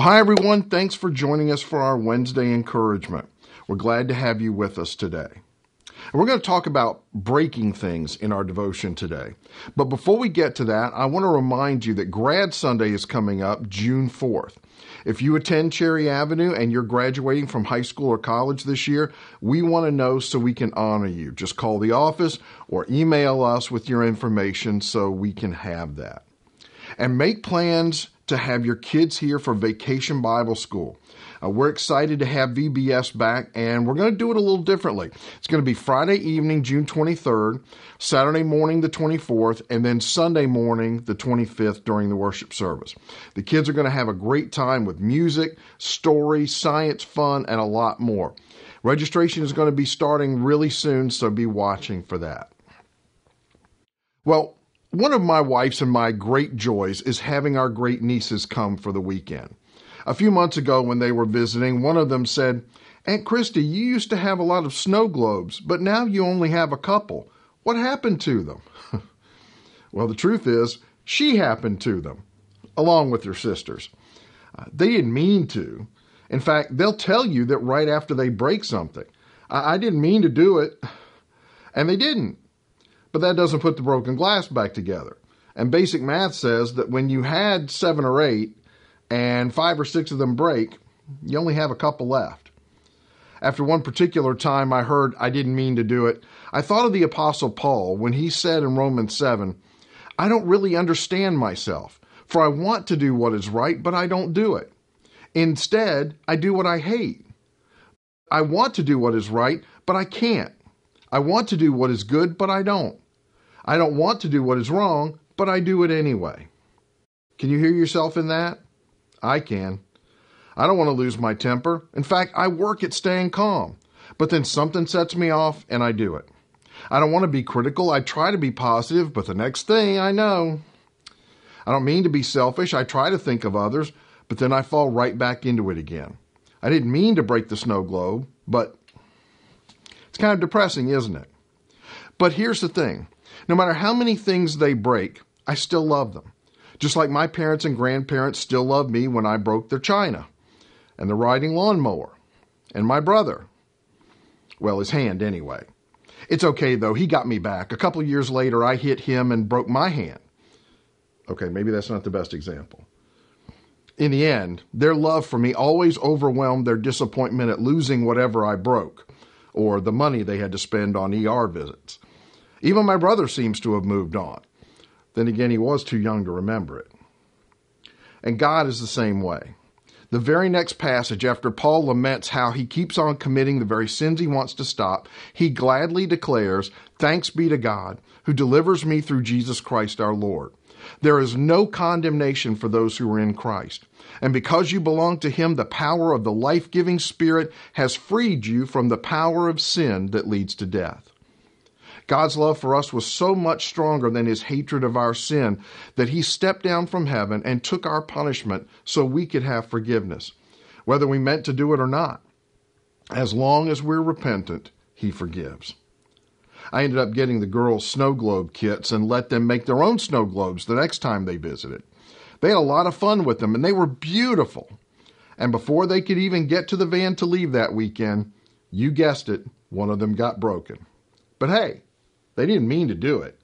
Well, hi, everyone. Thanks for joining us for our Wednesday encouragement. We're glad to have you with us today. And we're going to talk about breaking things in our devotion today. But before we get to that, I want to remind you that Grad Sunday is coming up June 4th. If you attend Cherry Avenue and you're graduating from high school or college this year, we want to know so we can honor you. Just call the office or email us with your information so we can have that. And make plans to have your kids here for Vacation Bible School. Uh, we're excited to have VBS back, and we're going to do it a little differently. It's going to be Friday evening, June 23rd, Saturday morning, the 24th, and then Sunday morning, the 25th, during the worship service. The kids are going to have a great time with music, story, science, fun, and a lot more. Registration is going to be starting really soon, so be watching for that. Well, one of my wife's and my great joys is having our great nieces come for the weekend. A few months ago, when they were visiting, one of them said, Aunt Christy, you used to have a lot of snow globes, but now you only have a couple. What happened to them? well, the truth is, she happened to them, along with her sisters. Uh, they didn't mean to. In fact, they'll tell you that right after they break something. I, I didn't mean to do it, and they didn't. But that doesn't put the broken glass back together. And basic math says that when you had seven or eight, and five or six of them break, you only have a couple left. After one particular time I heard I didn't mean to do it, I thought of the Apostle Paul when he said in Romans 7, I don't really understand myself, for I want to do what is right, but I don't do it. Instead, I do what I hate. I want to do what is right, but I can't. I want to do what is good, but I don't. I don't want to do what is wrong, but I do it anyway. Can you hear yourself in that? I can. I don't want to lose my temper. In fact, I work at staying calm. But then something sets me off and I do it. I don't want to be critical. I try to be positive, but the next thing I know, I don't mean to be selfish. I try to think of others, but then I fall right back into it again. I didn't mean to break the snow globe, but it's kind of depressing, isn't it? But here's the thing no matter how many things they break, I still love them. Just like my parents and grandparents still loved me when I broke their china and the riding lawnmower and my brother. Well, his hand anyway. It's okay though, he got me back. A couple years later, I hit him and broke my hand. Okay, maybe that's not the best example. In the end, their love for me always overwhelmed their disappointment at losing whatever I broke or the money they had to spend on ER visits. Even my brother seems to have moved on. Then again, he was too young to remember it. And God is the same way. The very next passage, after Paul laments how he keeps on committing the very sins he wants to stop, he gladly declares, Thanks be to God, who delivers me through Jesus Christ our Lord. There is no condemnation for those who are in Christ. And because you belong to Him, the power of the life giving Spirit has freed you from the power of sin that leads to death. God's love for us was so much stronger than his hatred of our sin that he stepped down from heaven and took our punishment so we could have forgiveness, whether we meant to do it or not. As long as we're repentant, he forgives. I ended up getting the girls' snow globe kits and let them make their own snow globes the next time they visited. They had a lot of fun with them and they were beautiful. And before they could even get to the van to leave that weekend, you guessed it, one of them got broken. But hey, they didn't mean to do it.